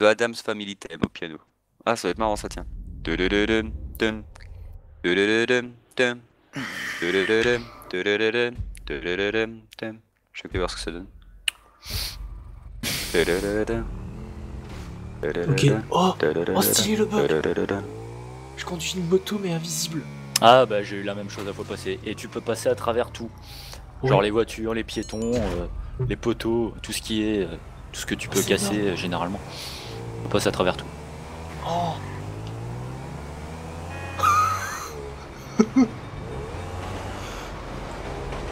The Adams Family Theme au piano. Ah, ça va être marrant ça, tiens. Je vais voir ce que ça donne. Ok. Oh Oh, stylé le bug. Je conduis une moto mais invisible. Ah bah j'ai eu la même chose la fois passée. Et tu peux passer à travers tout. Genre les voitures, les piétons, euh, les poteaux, tout ce qui est. euh, tout ce que tu Oh, peux casser euh, généralement. On passe à travers tout. Oh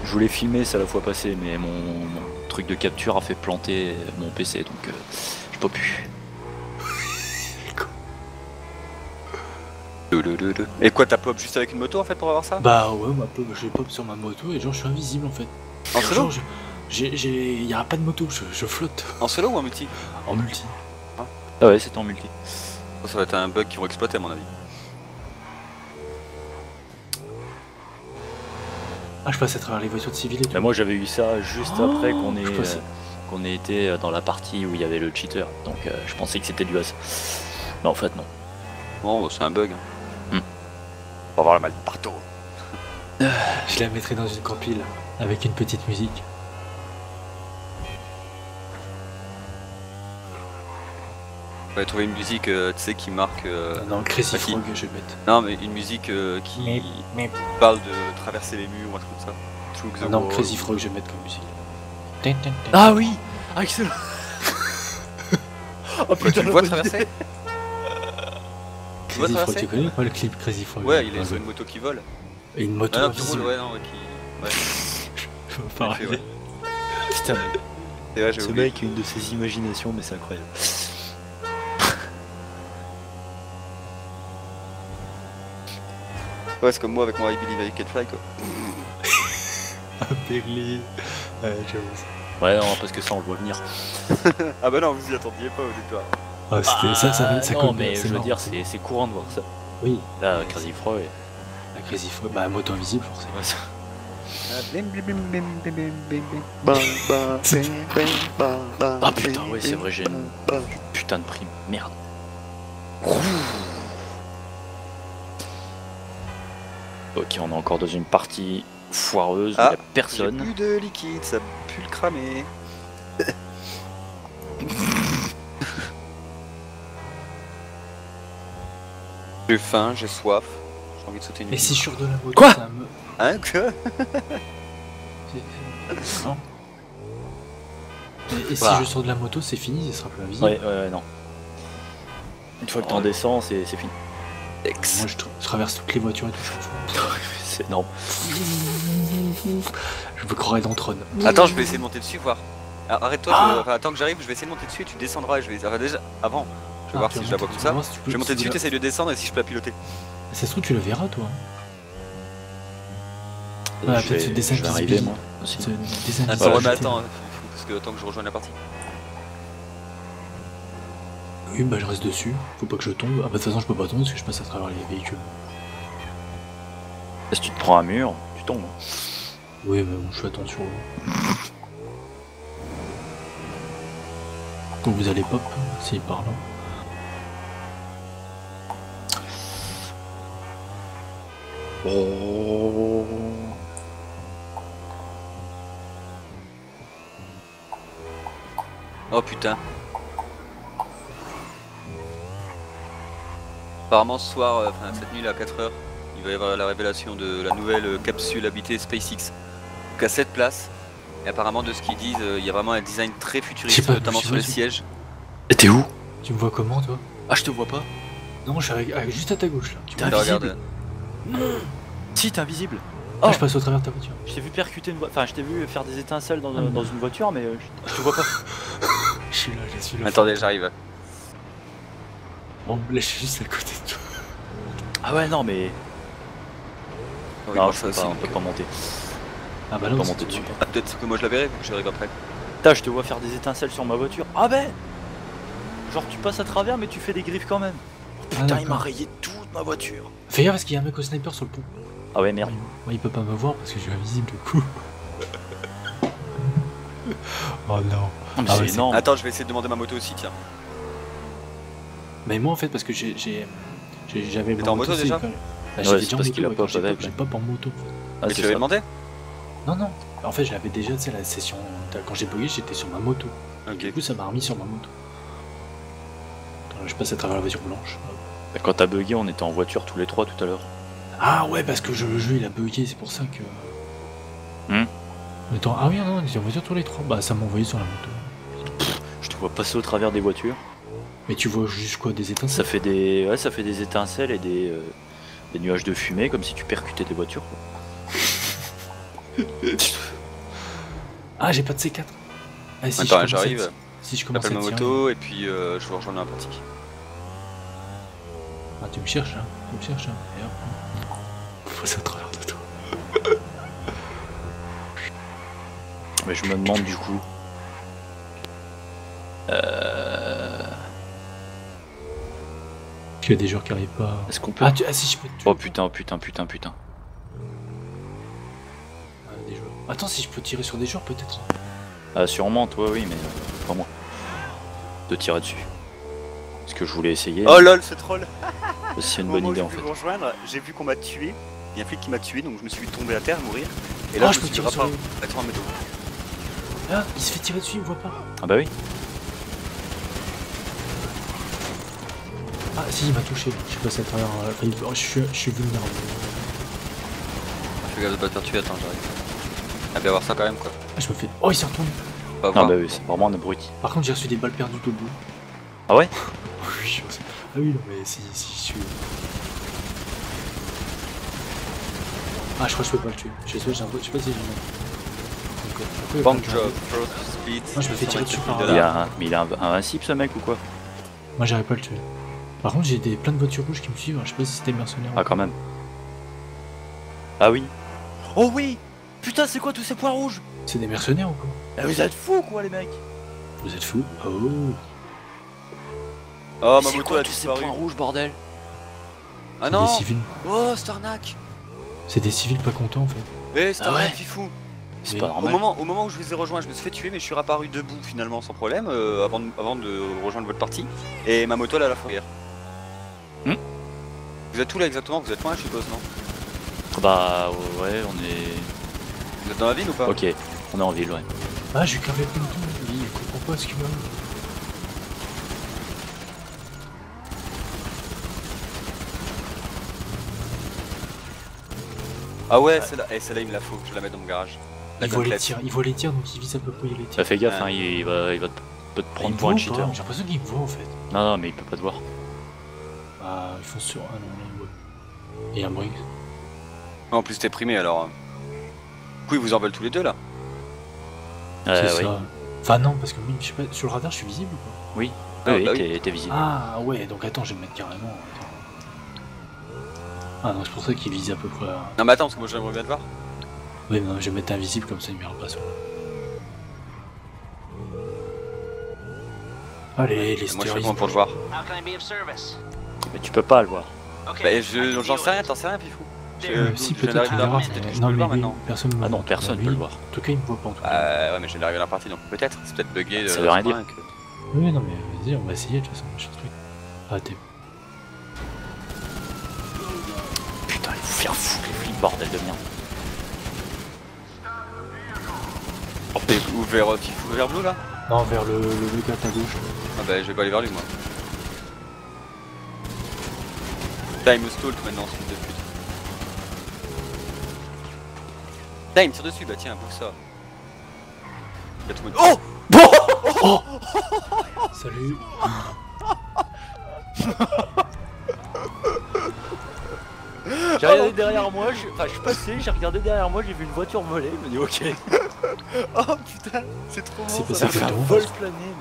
Je voulais filmer ça la fois passée, mais mon, mon truc de capture a fait planter mon PC donc euh, j'ai pas pu. Et quoi, t'as pop juste avec une moto en fait pour avoir ça? Bah ouais, ma pop, je pop sur ma moto et genre je suis invisible en fait. En solo? Genre, je- j'ai, j'ai, y a pas de moto, je, je flotte En solo ou en multi? En multi. Ah ouais, c'était en multi. Ça va être un bug qu'ils vont exploiter à mon avis. Ah, je passe à travers les voitures de civils et tout. Bah, moi j'avais eu ça juste Oh, après qu'on ait, euh, qu'on ait été dans la partie où il y avait le cheater. Donc euh, je pensais que c'était du as. Mais en fait non. Bon, bah, c'est un bug. Hmm. On va avoir le mal partout. Je la mettrai dans une compile avec une petite musique. On va trouver une musique, euh, tu sais, qui marque. euh, Non, Crazy Qui Frog, je vais mettre. Non, mais une musique euh, qui Mais- mais- parle de traverser les murs ou un truc comme ça. The Ah non. Crazy Frog, je vais mettre comme musique. Ah oui Ah excellent Oh Ouais, tu le vois traverser? Crazy vois Frog, traverser? tu connais pas le clip Crazy Frog? Ouais, il est sur une moto qui vole. Et une moto Ah non, qui roule, ouais, non, ouais, qui. Putain, C'est vrai, j'ai ce oublié. mec a une de ses imaginations, mais c'est incroyable. Ouais, c'est comme moi avec mon I Believe I Can Fly, quoi. Berlin. Ouais, j'avoue. Ouais, non, parce que ça on le voit venir. Ah bah non, vous y attendiez pas au départ. Ah, c'était ça, ça, ça non, colle mais je c'est veux dire, c'est courant de voir ça. Oui, Là, Crazy Frog. la Crazy Frog, bah moto invisible forcément. ouais, ça- Ah putain, ouais, c'est vrai, j'ai une putain de prime. Merde. Ok, on est encore dans une partie foireuse où il Ah, y a personne. J'ai plus de liquide, ça pue le cramer. j'ai faim, j'ai soif. J'ai envie de sauter une Et si sur de la moto, Quoi ça me... Hein, c'est- Non. Et, et si je sors de la moto, c'est fini, ce sera plus invisible. Ouais, ouais, ouais, non. Une fois que t'en descends, c'est c'est fini. Ex. Moi, je, tra- je traverse toutes les voitures et tout. C'est énorme. Je me croirais dans Tron. Attends, je vais essayer de monter dessus, voir. Ah, Arrête-toi, Ah. je- enfin, attends que j'arrive, je vais essayer de monter dessus et tu descendras. et Je vais... enfin, déjà, avant, je vais voir si je la vois comme ça. Je vais monter dessus, t'essayes de descendre et si je peux la piloter. Ça se trouve, tu le verras, toi. Ouais, je peut-être ce dessin je vais qui arriver, moi. aussi. C'est des Attends, attends, parce que attends que je rejoigne la partie. Oui, bah je reste dessus. Faut pas que je tombe. Ah bah de toute façon, je peux pas tomber parce que je passe à travers les véhicules. Si tu te prends un mur, tu tombes. Oui, mais bon, je fais attention. Donc vous allez pop, c'est par là. Oh. Oh putain. Apparemment ce soir, euh, enfin cette nuit là à 4h, il va y avoir la révélation de la nouvelle euh, capsule habitée SpaceX. Donc à cette place. Et apparemment de ce qu'ils disent, euh, il y a vraiment un design très futuriste, pas, notamment sur les si- sièges. Et t'es où? Tu me vois comment, toi? Ah, je te vois pas. Non, je suis avec- avec- juste à ta gauche là. Tu. Si, t'es invisible. Ah, Oh. je passe au travers de ta voiture. Je t'ai vu percuter une voiture. Enfin, je t'ai vu faire des étincelles dans, Ah, dans une voiture, mais euh, je, je te vois pas. Je suis là, je suis là. Attendez, j'arrive. Bon, là, je suis juste à côté de toi. Ah ouais, non, mais. Oh, non, je peux pas, on peut pas monter. Ah bah Pas non, monter c'est dessus. Ah, peut-être que moi je la verrai, que j'arrive après. Putain, je te vois faire des étincelles sur ma voiture. Ah ben Genre, tu passes à travers, mais tu fais des griffes quand même. Ah, Putain, il m'a rayé toute ma voiture. Fais gaffe parce qu'il y a un mec au sniper sur le pont. Ah ouais, merde. Moi, il peut pas me voir parce que je suis invisible du coup. oh non. Oh, mais Ah c'est ouais, c'est- énorme. Attends, je vais essayer de demander ma moto aussi, tiens. Mais moi en fait, parce que j'ai. J'avais. T'étais en moto, déjà Bah, Ouais, j'étais c'est déjà en parce moto, qu'il a ouais, pop avec, J'ai ouais. pop en moto. Ah, Mais tu l'avais demandé Non, non. En fait, j'avais déjà, tu sais, la session. Quand j'ai bugué, j'étais sur ma moto. Du coup, ça m'a remis sur ma moto. Attends, je passe à travers la voiture blanche. Bah, Quand t'as bugué, on était en voiture tous les trois tout à l'heure. Ah ouais, parce que je- le jeu il a bugué, c'est pour ça que. Hmm. Attends, ah oui, non, on était en voiture tous les trois. Bah, ça m'a envoyé sur la moto. Je te vois passer au travers des voitures. Mais tu vois juste quoi, des Ça étincelles fait des, ouais, ça fait des étincelles et des, euh, des nuages de fumée, comme si tu percutais des voitures. quoi. Ah, j'ai pas de C4. Ah, si, Attends, je commence à j'arrive. Si je commence à J'appelle ma tirer- moto et puis euh, je vous rejoins dans la partie. Ah, tu me cherches, hein. Tu me cherches, hein. Et hop. Faut passer au travers de toi. Mais je me demande du coup. Euh... Il y a des joueurs qui arrivent pas. Est-ce qu'on peut. Ah, tu... ah, si je peux te tuer. Oh putain, putain, putain, putain. Ah, des joueurs. Attends, si je peux tirer sur des joueurs, peut-être. Ah, sûrement, toi, oui, mais euh, pas moi. De tirer dessus. Parce que je voulais essayer. Oh lol, ce troll c'est une bonne idée en fait. j'ai vu qu'on m'a tué. Il y a un flic qui m'a tué, donc je me suis tombé à terre, mourir. Et là, Ah, je, je me peux suis tirer sur rapport les- à en métaux. Ah, il se fait tirer dessus, il me voit pas. Ah bah oui. Ah, si, il m'a touché. Je suis passé à travers. euh, oh, je, suis, je suis vulnérable. Je fais gaffe de pas te faire tuer, attends, j'arrive. Ah, bien voir ça quand même, quoi. Ah, je me fais. Oh, il s'est retourné. Pas Ah voir. bah oui, c'est vraiment un abruti. Par contre, j'ai reçu des balles perdues au bout. Ah ouais? Oui, je sais. Ah oui, non, mais si, si je suis. Ah, je crois que je peux pas le tuer. Je sais, j'ai un peu- je sais pas si j'ai euh, Bank job, first speed. Moi, je me fais tirer dessus par- Il a un- Mais il est inv- invincible ce mec ou quoi? Moi, j'arrive pas à le tuer. Par contre, j'ai des plein de voitures rouges qui me suivent. Je sais pas si c'était mercenaire. Ah quand même. Ah oui. Oh oui Putain, c'est quoi tous ces points rouges? C'est des mercenaires ou quoi? Ah, Vous êtes fous quoi, les mecs Vous êtes fous? Oh Oh, ma C'est moto quoi a tous ces disparu. points rouges, bordel? Ah C'est non des civils. Oh, c'est arnaque C'est des civils pas contents en fait. Eh, c'est Ah ouais? fifou C'est pas au normal. moment, au moment où je vous ai rejoint, je me suis fait tuer, mais je suis réapparu debout finalement sans problème euh, avant, de, avant de rejoindre votre partie. Et ma moto elle est à la fourrière. Hmm vous êtes où là exactement? Vous êtes loin, je suppose, non? Bah ouais, on est. Vous êtes dans la ville ou pas? Ok, on est en ville, ouais. Ah, j'ai carré plein de temps. Il comprend pas ce qu'il veut. Ah ouais, celle-là, eh, celle-là il me la faut, je la mets dans mon garage. La Il voit les tirs, il voit les tirs donc il vise à peu près les tirs. Bah fais gaffe, hein, il, il va, il va te, peut te Ah, prendre pour un cheater. pas? J'ai l'impression qu'il me voit en fait. Non, non, mais il peut pas te voir. Ah, ils font sur. Voit. Et un Briggs. En plus t'es primé alors. hein. Du coup ils vous en veulent tous les deux là. Euh, c'est oui. ça. Enfin, non, parce que oui, je sais pas, sur le radar je suis visible ou pas? Oui, Ah, oui, bah oui. t'es- visible. Ah ouais, donc attends, je vais me mettre carrément. Ah non, c'est pour ça qu'il vise à peu près. à- Non mais attends, parce que moi j'aimerais bien te voir. Oui, non, je vais mettre invisible comme ça il me pas sur. Allez, les Moi je suis bon pour te voir. Mais tu peux pas le voir. Okay. Bah je, can j'en sais rien, t'en sais rien Pifou. Euh, Euh, si, je viens peut-être tu Non, peux le mais voir lui, personne Ah non, personne Lui, peut le voir. En tout cas, il me voit pas en tout cas. Euh, ouais mais je d'arriver dans la partie donc peut-être, c'est peut-être bugué. Ça veut rien dire. Oui, non, mais vas-y, on va essayer de toute façon. Ah, t'es. Putain, il faut faire foutre les flics, bordel de merde. Oh, t'es où vers euh, vers Blue là? Non, vers le, le, le gars à gauche. Ah bah je vais pas aller vers lui moi. Putain il me stall maintenant ce fils de pute. Putain il me tire dessus, bah tiens, bouge ça. Il a tout Oh Salut. J'ai regardé derrière moi, je... enfin je suis passé, j'ai regardé derrière moi, j'ai vu une voiture voler, je me dis ok. Oh putain, c'est trop C'est bon passé ça. moi. Vol plané,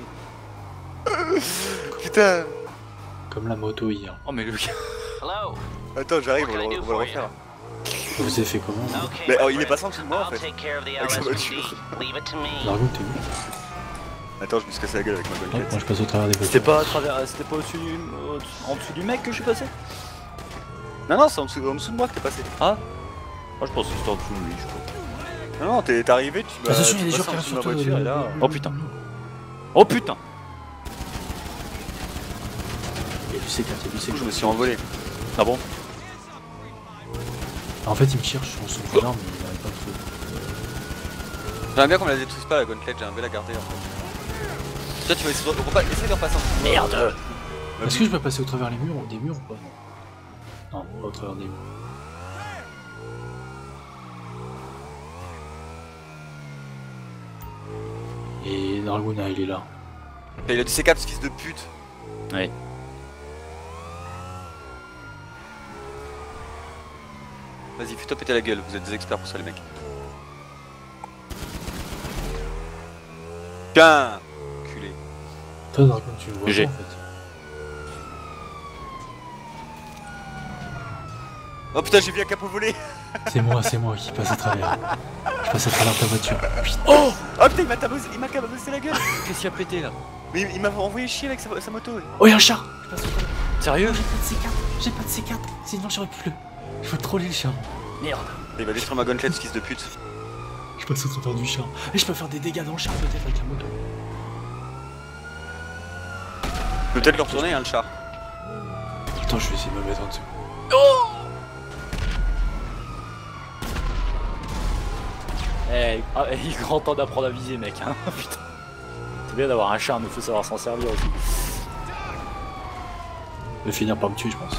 mais. Putain Comme la moto hier. Oh mais le gars. Attends j'arrive, on, va le- do on va le for refaire. Vous avez fait comment. Mais oh, il est en dessous de moi en fait. Avec sa voiture. Leave it to me. Largo, t'es où Attends, je me suis cassé la gueule avec ma bonne Hop, tête. Moi, je passe au travers des C'était voitures. pas à travers. C'était pas au-dessus du. au- en dessous du mec que je suis passé Non, non, c'est en dessous, en dessous de moi que t'es passé. Moi je pense que c'était en dessous de lui, je crois. Non, non, t'es arrivé, tu m'as. Tu il y a des gens qui arrivent sur voiture et là. Oh putain. Oh putain Et du C4, il y a du C4. Je me suis envolé. Ah bon En fait, il me cherche sur son foulard, mais il n'arrive pas à me trouver. J'aimerais bien qu'on la détruise pas la gauntlet, j'aimerais bien la garder en fait. Toi tu vas essayer de, repas- essaye de repasser en. Merde Est-ce que je peux passer au travers les murs, des murs ou pas Non, pas au travers des murs. Et Dragona, il est là. Il a du C4 ce fils de pute. Ouais. Vas-y, fais-toi péter la gueule, vous êtes des experts pour ça les mecs. Tiens Culé. Toi, Dragon, tu me vois pas en fait. Oh putain, j'ai vu un capot voler C'est moi, c'est moi qui passe à travers. Je passe à travers ta voiture. Oh putain, il m'a tabassé, il m'a tabassé la gueule Qu'est-ce qu'il a pété là Mais il, il m'a envoyé chier avec sa, sa moto. Oh, y'a un char Je passe au travers. Sérieux J'ai pas de C4, j'ai pas de C4, sinon j'aurais pu le. Je veux troller le char. Merde Il va détruire ma gauntlet ce fils de pute. Je passe au travers du char. Et je peux faire des dégâts dans le char peut-être avec la moto. Peut-être le retourner hein le char. Attends, je vais essayer de me mettre en dessous. Eh, ah, eh, il est grand temps d'apprendre à viser mec hein Putain C'est bien d'avoir un char mais faut savoir s'en servir aussi. Il va finir par me tuer, je pense.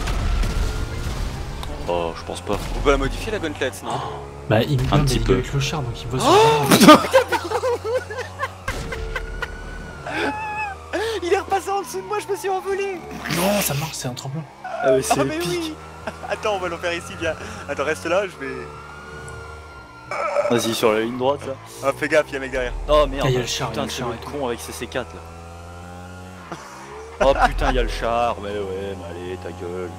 Oh je pense pas. On peut la modifier la gauntlet, non Bah, il me Un petit peu. avec le char, donc il me voit sur Il est repassé en dessous de moi, je me suis envolé Non, ça marche, c'est un tremblant. Ah mais c'est Ah mais épique oui Attends, on va le faire ici, viens. Attends, reste là, je vais... Vas-y sur la ligne droite là. Ah, fais gaffe, y'a un mec derrière. Oh merde Ah, y a le char, y a Putain c'est le con avec ses C4 là. Oh putain y'a le char, mais ouais, mais allez ta gueule.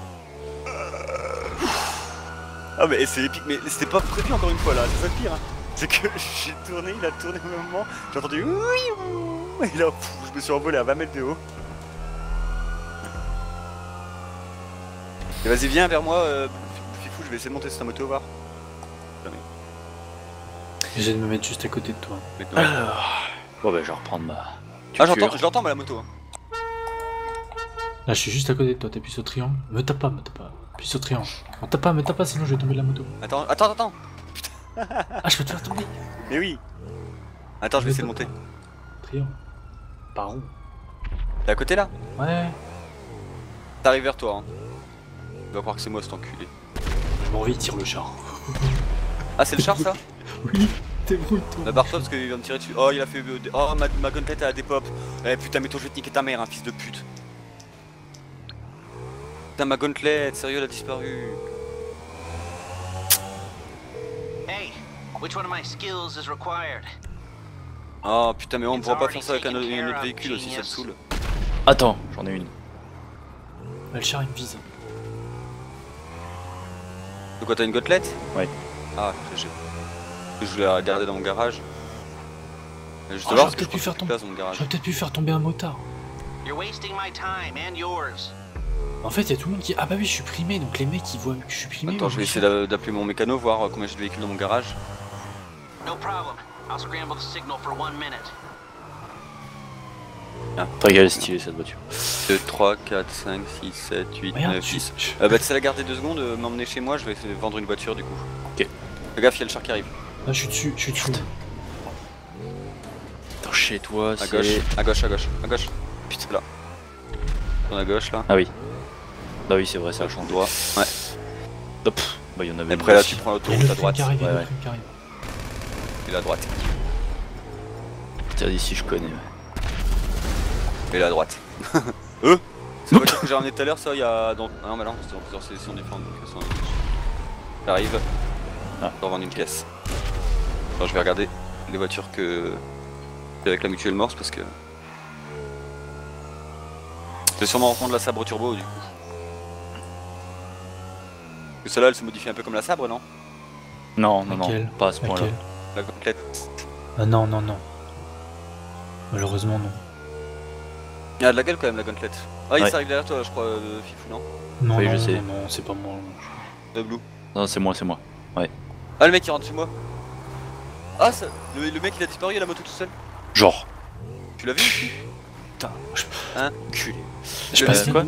Ah mais c'est épique, mais c'était pas prévu encore une fois là, c'est ça le pire. Hein. C'est que j'ai tourné, il a tourné au même moment, j'ai entendu oui, et là pff, je me suis envolé à 20 mètres de haut. Et vas-y viens vers moi, euh, Fifou, je vais essayer de monter sur ta moto voir. J'essaie de me mettre juste à côté de toi. Maintenant. Bon bah je vais reprendre ma. Ah j'entends, je l'entends moi la moto. hein. Là, je suis juste à côté de toi, t'appuies sur triangle. Me tape pas, me tape pas. Appuie sur triangle. Me tape pas, me tape pas, sinon je vais tomber de la moto. Attends, attends, attends Ah, je peux te faire tomber. Mais oui Attends, je vais essayer de monter. Triangle. Par rond. T'es à côté là? Ouais. T'arrives vers toi. Hein. Tu vas croire que c'est moi cet enculé. Je m'en vais, il tire le char. Ah c'est le char ça? Oui, débrouille-toi. Bah barre-toi parce qu'il va me tirer dessus. Oh il a fait... Oh ma, ma gauntlet elle a des pop. Eh putain mais toi je vais te niquer ta mère, un fils de pute. Putain ma gauntlet, sérieux elle a disparu. Hey, which one of my skills is required? Oh putain mais on It's pourra pas faire ça avec un, autre- véhicule aussi, ça te genius. saoule. Attends, j'en ai une. Le char, il me vise. De quoi t'as une gauntlet? Ouais. Ah j'ai... Je voulais la garder dans mon garage. Juste Oh, voir j'aurais peut-être pu faire pu tomber un motard. You're wasting my time and yours. En fait, il y a tout le monde qui. Ah, bah oui, je suis primé, donc les mecs, ils voient que je suis primé. Attends je vais essayer d'appeler mon mécano, voir euh, combien j'ai de véhicules dans mon garage. No problem. I'll scramble the signal for one minute. Très qu'elle est stylée cette voiture. 2, 3, 4, 5, 6, 7, 8, Regarde, 9, je- 10. je- Euh, bah tu sais la garder deux secondes, euh, m'emmener chez moi, je vais vendre une voiture du coup. Ok. Fais gaffe, y'a le char qui arrive. Ah, je suis dessus, je suis dessus. Attends, chez toi, À c'est. gauche, à gauche, à gauche, à gauche. Putain là. Tourne à gauche là. Ah oui. Bah oui, c'est vrai, ça change. droit. Ouais. Hop. Bah il y en avait Et après là aussi. tu prends l'autoroute à droite. qui arrive, Ouais, ouais. qui. Et la droite. Putain, d'ici je connais. ouais. Et la droite. Eux C'est la voiture que j'ai ramené tout à l'heure, ça il y a. Dans... Ah non, mais non, c'était en plusieurs sélections différentes donc ça. J'arrive. Ah. Pour vendre une pièce. Alors je vais regarder les voitures que. avec la mutuelle morse parce que. Je vais sûrement reprendre la sabre turbo du coup. Parce que celle-là elle se modifie un peu comme la sabre, non? Non, non, Laquelle? Non, pas à ce point-là. La complète. Ah non, non, non. Malheureusement, non. Il y a de la gueule quand même la gauntlet. Ah, il Ouais. s'arrive derrière toi, je crois, euh, Fifou, non? Non, Oui, non, je sais. non, non, c'est pas moi. De Blue. Non, c'est moi, c'est moi. Ah, le mec il rentre chez moi. Ah, ça... le, le mec il a disparu, il a la moto tout seul. Genre. Tu l'as vu Putain, je, Hein Culé. je passe quoi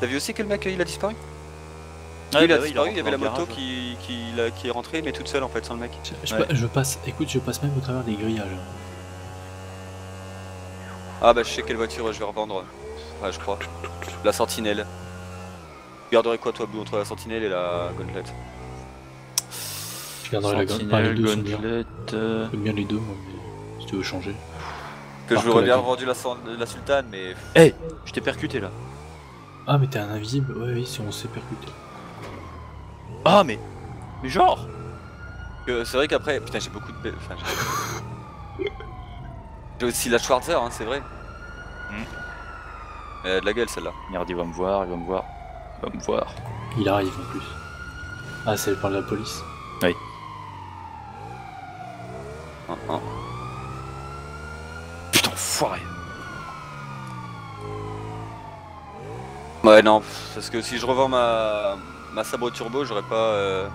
T'as vu aussi que le mec il a disparu Lui, il a bah oui, disparu, il y avait la moto garage. qui, qui, l'a- qui est rentrée mais toute seule en fait sans le mec. Je, je Ouais. pa- je passe, écoute, je passe même au travers des grillages. Ah bah je sais quelle voiture je vais revendre. Ouais je crois. La sentinelle. Tu garderais quoi toi Blue entre la sentinelle et la gauntlet? Je garderai la les Sentinelle, deux sont bien. Gauntlet, euh, J'aime bien les deux, moi, mais si tu veux changer. Que je l'aurais bien vendu la, la sultane mais... Eh Je t'ai percuté là. Ah, mais t'es un invisible Ouais, oui, si on s'est percuté. Ah mais. Mais genre Que C'est vrai qu'après... Putain j'ai beaucoup de... Enfin, j'ai- j'ai aussi la Schwarzer hein, c'est vrai. Hmm. Elle a de la gueule celle-là. Merde, il va me voir, il va me voir. Il va me voir. Il arrive en plus. Ah, c'est par la police. Hein, hein. Putain, Ouais non, parce que si je revends ma, ma sabre turbo, j'aurais pas... euh,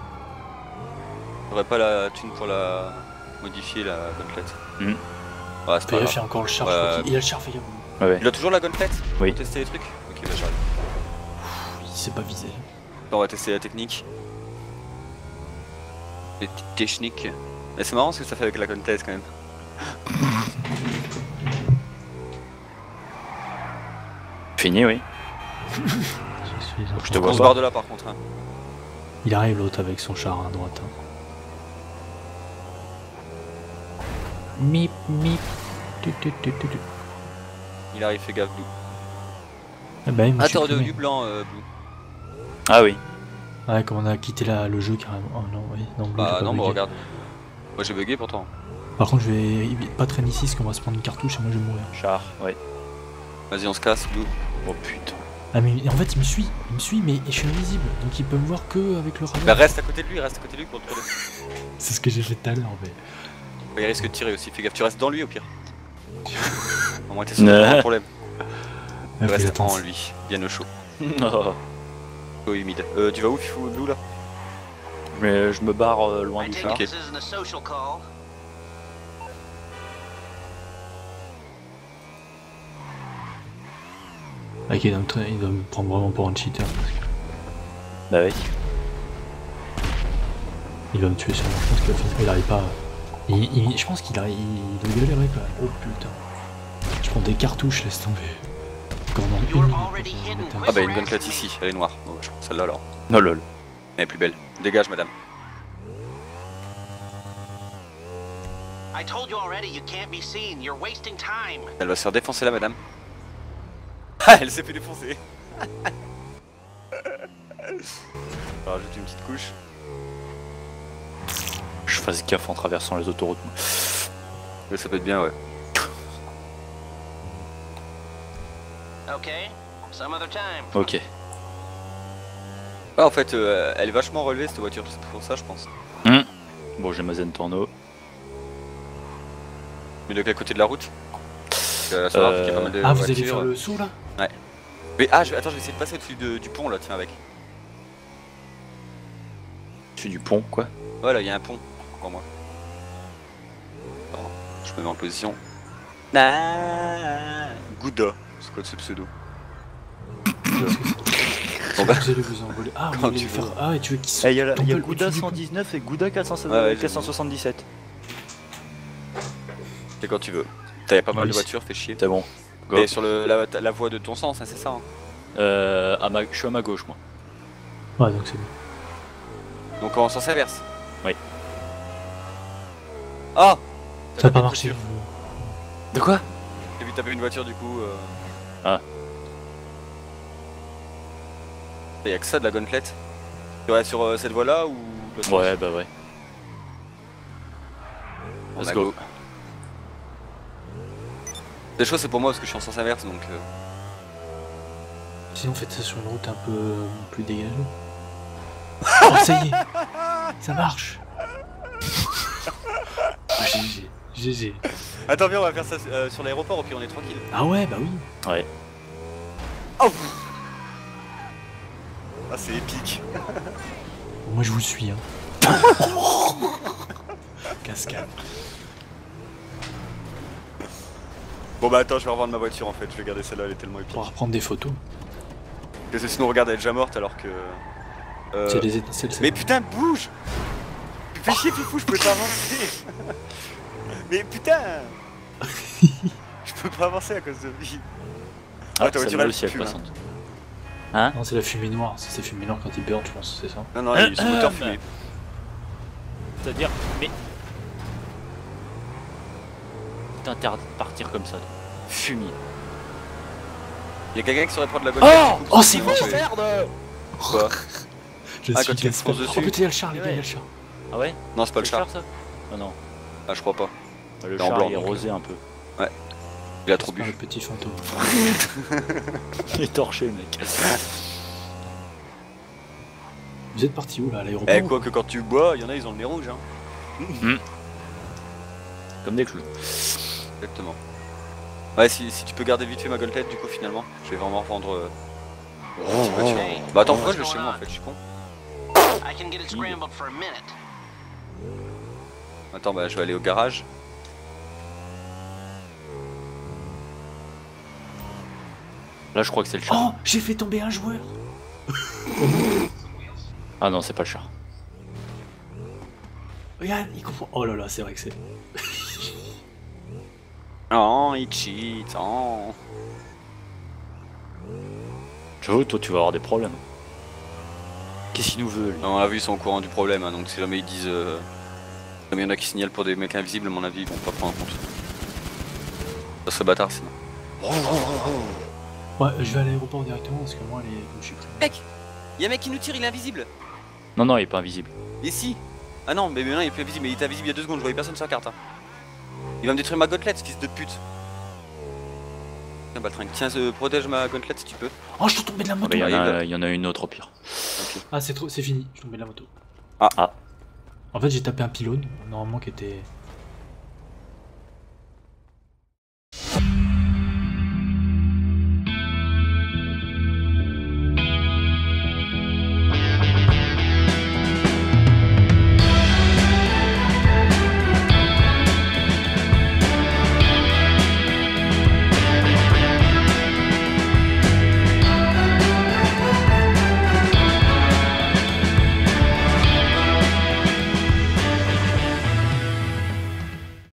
J'aurais pas la thune pour la modifier la. Ouais c'est pas grave. a encore le. Ouais. Il a le char, fais gaffe. Ouais, ouais. Il a toujours la gauntlet Oui. Pour tester les trucs Ok bah j'arrive. Il s'est pas visé. On va tester la technique. Les petites techniques. Mais c'est marrant ce que ça fait avec la gauntlet quand même. Fini, oui. Je suis- Je te On vois se pas. barre de là par contre. hein. Il arrive l'autre avec son char à droite. hein. Mip, mip. Tu, tu, tu, tu, tu. Il arrive, fais gaffe Blue. Ah bah, il m'a Ah t'es supprimé. redevenu blanc euh, Blue. Ah oui. Ouais, comme on a quitté la- le jeu carrément. Oh non, oui. Non, Blue, t'as Bah pas non mais bugué. regarde. Moi j'ai bugué pourtant. Par contre, je vais pas traîner ici parce qu'on va se prendre une cartouche et moi je vais mourir. Char, ouais. Vas-y on se casse Blue. Oh putain. Ah, mais en fait, il me suit. Il me suit, mais je suis invisible. Donc il peut me voir que avec le Bah radar. reste à côté de lui, reste à côté de lui pour te trouver. C'est ce que j'ai fait tout à l'heure, mais. Bah, il risque de tirer aussi, fais gaffe, tu restes dans lui au pire. Au moins t'es sûr, pas de problème. Ah, attendre. en lui, bien au chaud. Oh. Chaud et humide. Euh, tu vas où Fifou Blue là? Mais je me barre euh, loin du take char. Ok, il doit, me tra- il doit me prendre vraiment pour un cheater. parce que Bah oui. Il va me tuer sûrement. Je pense qu'il va finir. Il arrive pas. à- Il, il- je pense qu'il arrive. Il doit galérer quand même. Oh putain. Je prends des cartouches, laisse tomber. Encore dans une You're minute, already on un- Ah bah une gauntlet ici, elle est noire. Bon, bah, je prends celle-là alors. No lol. Elle est plus belle. Dégage madame. I told you already you can't be seen. You're wasting time. Elle va se faire défoncer là madame. Ah elle s'est fait défoncer On va rajouter une petite couche. Je fasse gaffe en traversant les autoroutes. moi. Mais ça peut être bien ouais. Okay? Some other time. Ok. Ouais en fait euh, elle est vachement relevée cette voiture, c'est pour ça je pense. Bon, j'ai ma zen torno. Mais de quel côté de la route euh, sur la route, il y a pas mal de Ah, vous allez faire le saut là? Mais ah je attends je vais essayer de passer au-dessus de- du pont là, tiens avec. Dessus du pont, quoi. Voilà, il y a un pont pour moi. Je me mets en position. Ah, Gouda. C'est quoi ce pseudo Bon bah, Vous allez vous envoler. Ah, vous Quand tu faire. veux. Ah, et tu veux qu'il Eh, il y a, la- y Gouda au-dessus du pont. 119 et Gouda 400 Ouais, ouais, j'ai 477. c'est quand tu veux. A pas mal de voitures, fais chier. C'est bon. Go. Et sur le, la, la voie de ton sens, hein, c'est ça. hein. Euh, à ma... Je suis à ma gauche, moi. Ouais, donc c'est bon. Donc en sens inverse. Oui. Ah Ça a pas marché. De quoi J'ai vu taper une voiture du coup. Euh... Ah. Y a que ça de la gauntlet. Tu restes sur euh, cette voie là ou Ouais, bah ouais. On Let's a go. C'est chaud, c'est pour moi parce que je suis en sens inverse donc. euh, Sinon, faites ça sur une route un peu plus dégagée. oh, ça y est Ça marche GG. GG. Attends, viens, on va faire ça euh, sur l'aéroport, au pire on est tranquille. Ah ouais, bah oui. Oh Ah, c'est épique. Moi, je vous suis. Hein. Cascade. Bon, bah attends, je vais revendre ma voiture en fait, je vais garder celle-là, elle est tellement épique. Pour reprendre des photos. Parce que sinon, regarde, elle est déjà morte alors que. Euh, C'est les c'est Mais putain, bouge fais chier, Fifou, je peux pas avancer Mais putain Je peux pas avancer à cause de lui. Ah, celle-là vas aussi elle passante. Hein? Non, c'est la fumée noire. C'est fumée noire quand il burn, je pense, c'est ça? Non, non, il est son moteur Hum. fumé. C'est-à-dire, mais. Interdit de partir comme ça, toi. Fumier. Il y a quelqu'un qui saurait prendre la bonne Oh Oh, c'est moi Merde Quoi Je Ah, suis quand il fonce dessus. Oh putain, il y a le char, les gars, Ouais. il y a le char. Ah ouais Non, c'est pas le char. ça Ah non. Ah, je crois pas. Le C'est en char blanc, il est donc, rosé un peu. Il a trop bu. le petit fantôme. Il est torché, mec. Vous êtes parti où là À l'aéroport Eh, quoi que quand tu bois, il y en a, ils ont le nez rouge, hein. Comme des clous. Exactement. Ouais, si, si tu peux garder vite fait ma gontette, du coup, finalement, je vais vraiment revendre. euh, un petit peu de Hey, Bah, attends, pourquoi je vais chez moi en fait, je suis con. Attends, bah, je vais aller au garage. Là, je crois que c'est le char. Oh J'ai fait tomber un joueur Ah non, c'est pas le char. Regarde, il comprend. Oh là là, c'est vrai que c'est. Oh, il cheat, oh. J'avoue, toi, tu vas avoir des problèmes. Qu'est-ce qu'il nous veut, lui Non, on a vu, ils sont au courant du problème, hein, donc si jamais ils disent. Euh... si jamais il y en a qui signalent pour des mecs invisibles, à mon avis, ils vont pas prendre en compte. Ça serait bâtard sinon. Ouais, je vais à l'aéroport directement parce que moi, les... comme je suis pris. Mec Y'a un mec qui nous tire, il est invisible Non, non, il est pas invisible. Et si Ah non, mais maintenant il est plus invisible, mais il était invisible il y a deux secondes, je voyais personne sur la carte. hein. Il va me détruire ma gotelette, ce fils de pute. Tiens, Baltringue, tiens, euh, protège ma gotelette si tu peux. Oh, je suis tombé de la Ah, moto bah, il y, en arrive. a- il y en a une autre au pire. Ah, c'est trop... c'est fini, je suis tombé de la moto. Ah. Ah. En fait, j'ai tapé un pylône, normalement qui était